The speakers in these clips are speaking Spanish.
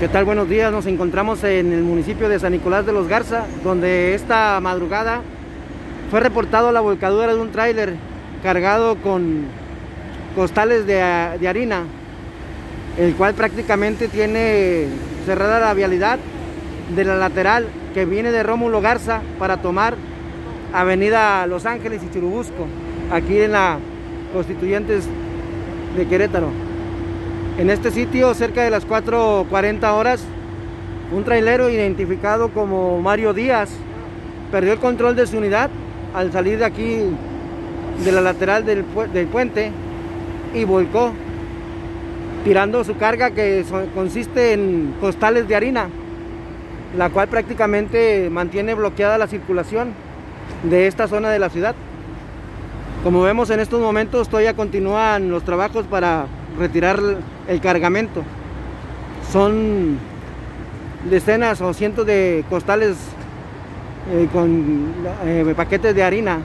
¿Qué tal? Buenos días. Nos encontramos en el municipio de San Nicolás de los Garza, donde esta madrugada fue reportado la volcadura de un tráiler cargado con costales de, de, harina, el cual prácticamente tiene cerrada la vialidad de la lateral que viene de Rómulo Garza para tomar Avenida Los Ángeles y Churubusco, aquí en la Constituyentes de Querétaro. En este sitio, cerca de las 4.40 horas, un trailero identificado como Mario Díaz perdió el control de su unidad al salir de aquí de la lateral del, puente y volcó, tirando su carga que consiste en costales de harina, la cual prácticamente mantiene bloqueada la circulación de esta zona de la ciudad. Como vemos en estos momentos todavía continúan los trabajos para retirar el cargamento. Son decenas o cientos de costales eh, con eh, paquetes de harina,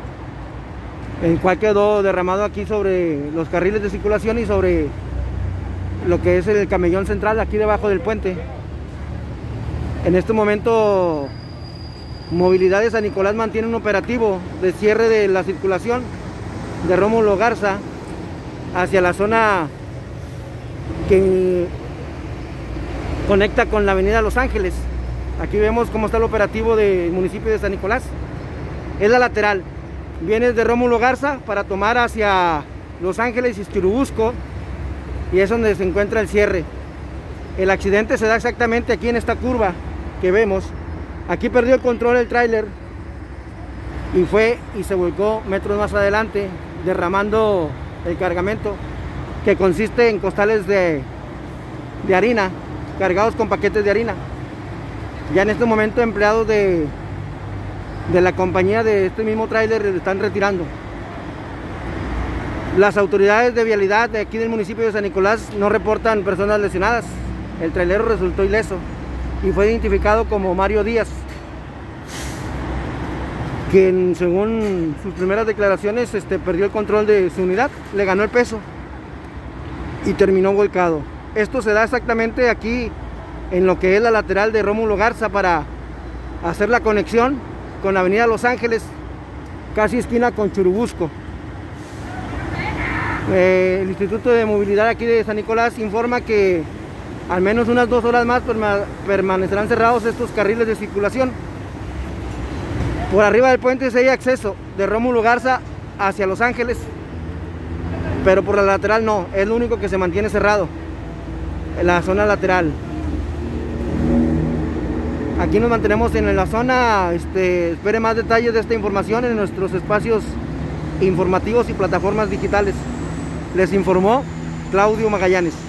el cual quedó derramado aquí sobre los carriles de circulación y sobre lo que es el camellón central aquí debajo del puente. En este momento, Movilidad de San Nicolás mantiene un operativo de cierre de la circulación de Rómulo Garza hacia la zona que conecta con la avenida Los Ángeles. Aquí vemos cómo está el operativo del municipio de San Nicolás. Es la lateral. Viene de Rómulo Garza para tomar hacia Los Ángeles y Churubusco y es donde se encuentra el cierre. El accidente se da exactamente aquí en esta curva que vemos. Aquí perdió el control el tráiler y fue y se volcó metros más adelante derramando el cargamento que consiste en costales de, de harina cargados con paquetes de harina. Ya en este momento empleados de, de la compañía de este mismo tráiler están retirando. Las autoridades de vialidad de aquí del municipio de San Nicolás no reportan personas lesionadas. El trailero resultó ileso y fue identificado como Mario Díaz, quien según sus primeras declaraciones este, perdió el control de su unidad, le ganó el peso y terminó volcado. Esto se da exactamente aquí en lo que es la lateral de Rómulo Garza para hacer la conexión con Avenida Los Ángeles, casi esquina con Churubusco. Eh, el Instituto de Movilidad aquí de San Nicolás informa que al menos unas dos horas más permanecerán cerrados estos carriles de circulación. Por arriba del puente se hay acceso de Rómulo Garza hacia Los Ángeles pero por la lateral no, es lo único que se mantiene cerrado, la zona lateral. Aquí nos mantenemos en la zona, este, espere más detalles de esta información en nuestros espacios informativos y plataformas digitales. Les informó Claudio Magallanes.